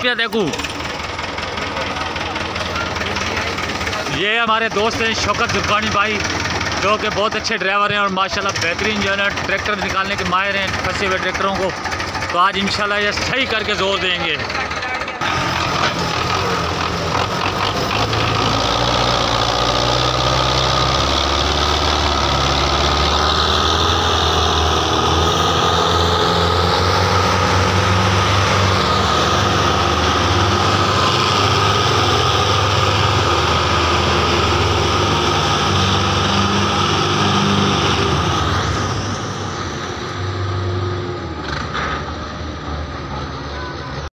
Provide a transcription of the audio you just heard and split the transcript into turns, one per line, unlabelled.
क्या देखूँ। ये हमारे दोस्त हैं शौकत जुबानी भाई, जो कि बहुत अच्छे ड्राइवर हैं और माशाल्लाह बेहतरीन जो है ना ट्रैक्टर निकालने के माहिर हैं, फंसे हुए ट्रैक्टरों को। तो आज इंशाल्लाह ये सही करके ज़ोर देंगे।